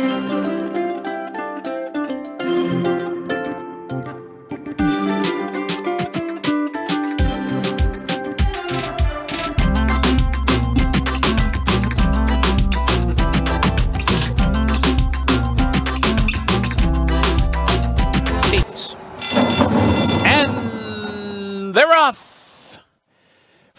And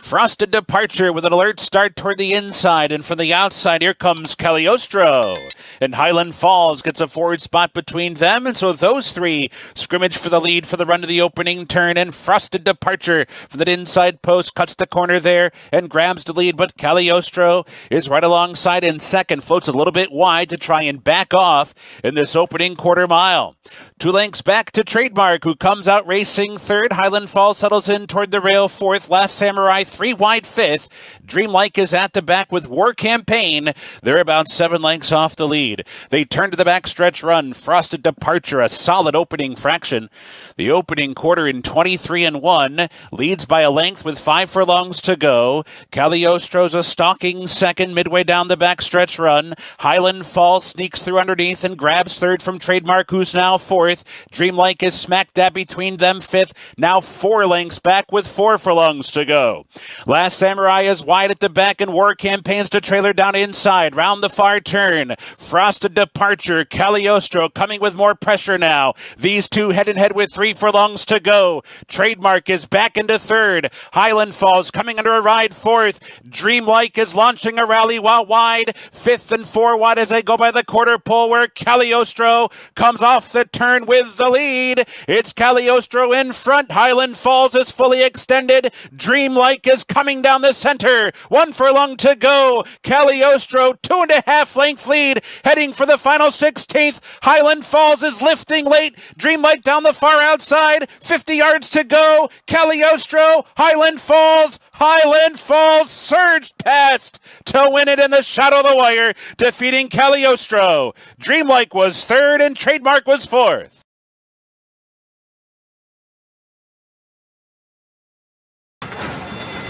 Frosted departure with an alert start toward the inside, and from the outside, here comes Cagliostro. And Highland Falls gets a forward spot between them, and so those three scrimmage for the lead for the run to the opening turn. And Frosted departure from that inside post cuts the corner there and grabs the lead, but Cagliostro is right alongside in second, floats a little bit wide to try and back off in this opening quarter mile. Two lengths back to Trademark, who comes out racing third. Highland Falls settles in toward the rail fourth. Last Samurai three wide fifth. Dreamlike is at the back with War Campaign. They're about seven lengths off the lead. They turn to the backstretch run. Frosted Departure, a solid opening fraction. The opening quarter in 23 and 1 leads by a length with five furlongs to go. Cagliostro's a stalking second midway down the backstretch run. Highland Falls sneaks through underneath and grabs third from Trademark, who's now fourth. Dreamlike is smack dab between them fifth. Now four lengths back with four furlongs to go. Last Samurai is wide at the back and War campaigns to trailer down inside. Round the far turn. Frosted Departure. Cagliostro coming with more pressure now. These two head and head with three furlongs to go. Trademark is back into third. Highland Falls coming under a ride fourth. Dreamlike is launching a rally while wide. Fifth and four wide as they go by the quarter pole where Cagliostro comes off the turn with the lead. It's Cagliostro in front. Highland Falls is fully extended. Dreamlike is coming down the center. One furlong to go. Cagliostro, two and a half length lead, heading for the final 16th. Highland Falls is lifting late. Dreamlike down the far outside. 50 yards to go. Cagliostro, Highland Falls. Highland Falls surged past to win it in the shadow of the wire, defeating Cagliostro. Dreamlike was third and Trademark was fourth.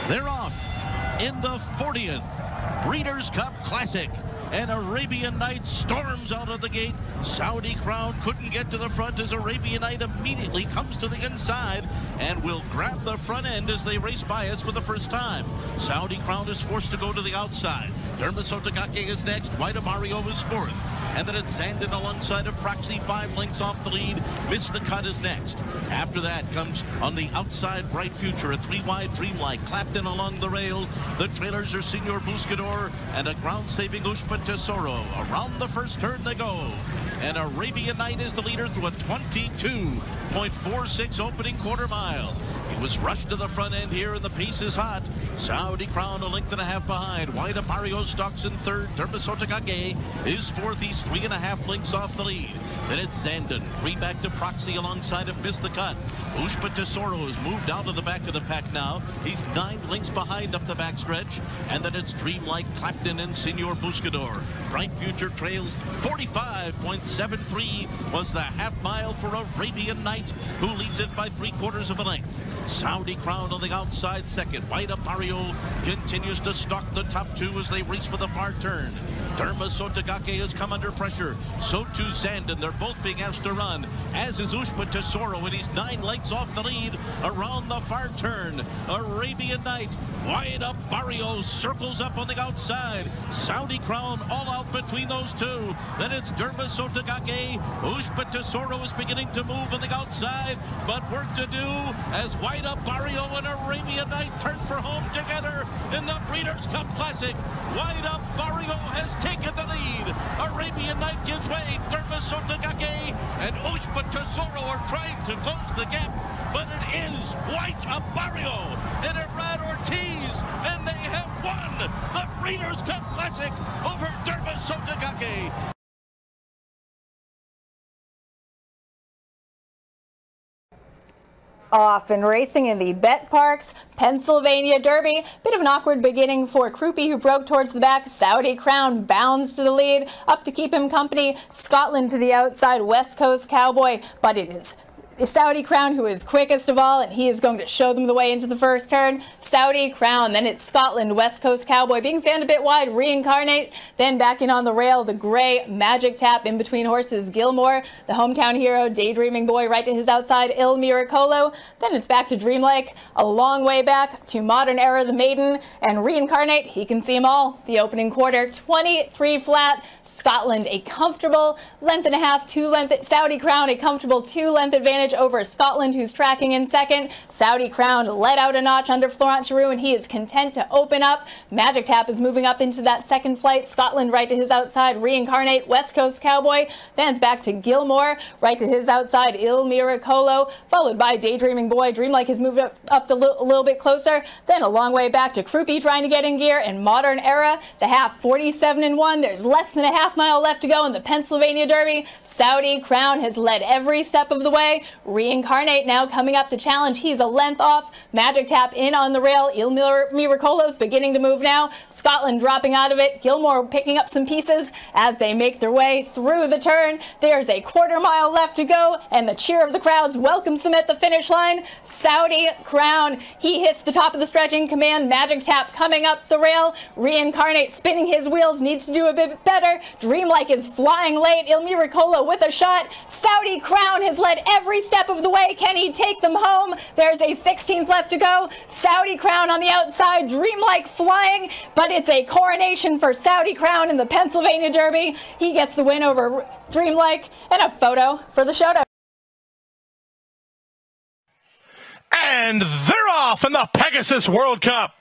They're off in the 40th Breeders' Cup Classic. And Arabian Knight storms out of the gate. Saudi Crown couldn't get to the front as Arabian Knight immediately comes to the inside and will grab the front end as they race by us for the first time. Saudi Crown is forced to go to the outside. Derma Sotogake is next. White Abarrio is fourth. And then it's Zandon alongside of Proxy, five lengths off the lead. Missed the Cut is next. After that comes on the outside Bright Future, a three-wide Dreamlike. Clapton along the rail. The trailers are Senor Buscador and a ground-saving Ushba Tesoro. Around the first turn they go. And Arabian Night is the leader through a 22.46 opening quarter mile. Was rushed to the front end here, and the pace is hot. Saudi Crown a length and a half behind. White Abarrio stalks in third. Derma Sotogake is fourth. He's three and a half lengths off the lead. Then it's Zandon. Three back to Proxy alongside of Missed the Cut. Ushba Tesoro has moved out of the back of the pack now. He's nine lengths behind up the backstretch. And then it's Dreamlike Clapton and Senor Buscador. Bright Future trails 45.73 was the half mile for Arabian Knight, who leads it by three quarters of a length. Saudi Crown on the outside second. White Abarrio continues to stalk the top two as they race for the far turn. Derma Sotogake has come under pressure. So too Zandon. They're both being asked to run, as is Ushba Tesoro, and he's nine lengths off the lead around the far turn. Arabian Knight, wide up Barrio circles up on the outside. Saudi Crown all out between those two. Then it's Derma Sotogake. Ushba Tesoro is beginning to move on the outside, but work to do as White Abarrio and Arabian Knight turn for home together in the Breeders' Cup Classic. Wide up Barrio has taken the lead. Arabian Knight gives way. Derma Sotogake and Ushba Tesoro are trying to close the gap, but it is White a Barrio and Irad Ortiz, and they have won the Breeders' Cup Classic Off and racing in the Bet Parks Pennsylvania Derby. Bit of an awkward beginning for Crupi, who broke towards the back. Saudi Crown bounds to the lead, up to keep him company. Scotland to the outside, West Coast Cowboy, but it is Saudi Crown, who is quickest of all, and he is going to show them the way into the first turn. Saudi Crown, then it's Scotland, West Coast Cowboy, being fanned a bit wide, reincarnate, then backing on the rail, the gray magic tap in between horses, Gilmore, the hometown hero, daydreaming boy, right to his outside, Il Miracolo. Then it's back to Dreamlike, a long way back to modern era, the maiden, and reincarnate, he can see them all. The opening quarter, 23 flat, Scotland, a comfortable length and a half, two length, Saudi Crown, a comfortable two length advantage over Scotland, who's tracking in second. Saudi Crown let out a notch under Florent Geroux, and he is content to open up. Magic Tap is moving up into that second flight. Scotland right to his outside. Reincarnate, West Coast Cowboy. Then back to Gilmore, right to his outside. Il Miracolo, followed by Daydreaming Boy. Dreamlike has moved up, up a little bit closer. Then a long way back to Crupi trying to get in gear. And Modern Era, the half 47 and 1. There's less than a half mile left to go in the Pennsylvania Derby. Saudi Crown has led every step of the way. Reincarnate now coming up to challenge. He's a length off. Magic Tap in on the rail. Il Miracolo's beginning to move now. Scotland dropping out of it. Gilmore picking up some pieces as they make their way through the turn. There's a quarter mile left to go, and the cheer of the crowds welcomes them at the finish line. Saudi Crown. He hits the top of the stretching command. Magic Tap coming up the rail. Reincarnate spinning his wheels. Needs to do a bit better. Dreamlike is flying late. Il Miracolo with a shot. Saudi Crown has led every step of the way. Can he take them home? There's a 16th left to go. Saudi Crown on the outside. Dreamlike flying, but it's a coronation for Saudi Crown in the Pennsylvania Derby. He gets the win over Dreamlike and a photo for the show. And they're off in the Pegasus World Cup.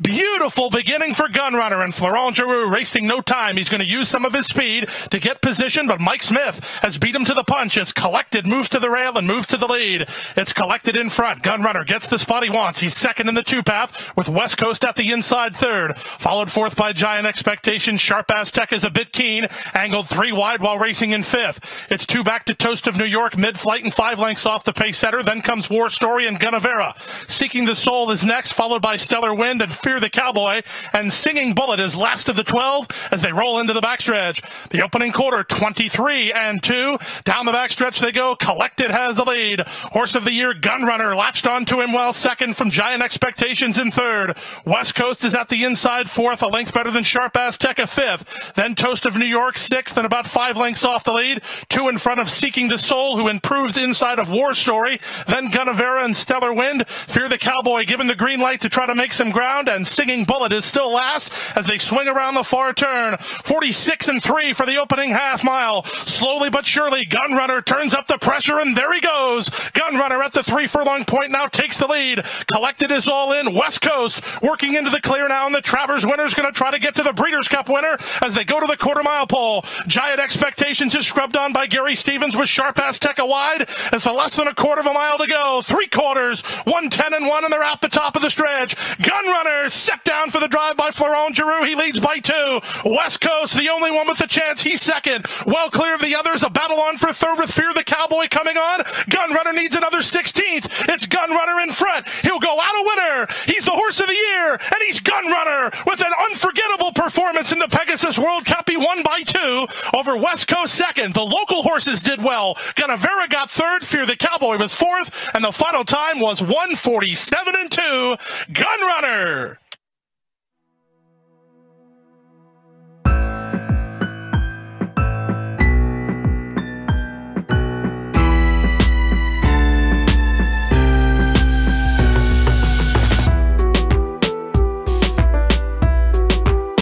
Beautiful beginning for Gunrunner and Florent Geroux wasting no time. He's going to use some of his speed to get position, but Mike Smith has beat him to the punch as Collected moves to the rail and moves to the lead. It's Collected in front. Gunrunner gets the spot he wants. He's second in the two path with West Coast at the inside third. Followed fourth by Giant Expectation. Sharp Aztec is a bit keen. Angled three wide while racing in fifth. It's two back to Toast of New York mid-flight and five lengths off the pace setter. Then comes War Story and Gunnevera. Seeking the Soul is next, followed by Stellar Wind and Fear the Cowboy, and Singing Bullet is last of the 12 as they roll into the backstretch. The opening quarter, 23 and 2. Down the backstretch they go. Collected has the lead. Horse of the Year, Gunrunner, latched onto him well second from Giant Expectations in third. West Coast is at the inside fourth, a length better than Sharp Azteca fifth. Then Toast of New York sixth and about five lengths off the lead. Two in front of Seeking the Soul, who improves inside of War Story. Then Gunnevera and Stellar Wind. Fear the Cowboy given the green light to try to make some ground and Singing Bullet is still last as they swing around the far turn. 46 and 3 for the opening half mile. Slowly but surely, Gunrunner turns up the pressure and there he goes. Gunrunner at the three furlong point now takes the lead. Collected is all in. West Coast working into the clear now and the Travers winner is going to try to get to the Breeders' Cup winner as they go to the quarter mile pole. Giant Expectations is scrubbed on by Gary Stevens with Sharp Azteca wide. It's less than a quarter of a mile to go. Three quarters, 110 and 1 and they're out the top of the stretch. Gunrunner set down for the drive by Florent Geroux. He leads by two. West Coast, the only one with a chance. He's second. Well clear of the others. A battle on for third with Fear the Cowboy coming on. Gunrunner needs another 16th. It's Gunrunner in front. He'll go out a winner. He's the horse of the year, and he's Gunrunner with an unforgettable performance in the Pegasus World Cup. He won by two over West Coast second. The local horses did well. Gunnevera got third. Fear the Cowboy was fourth, and the final time was 147 and two. Gunrunner.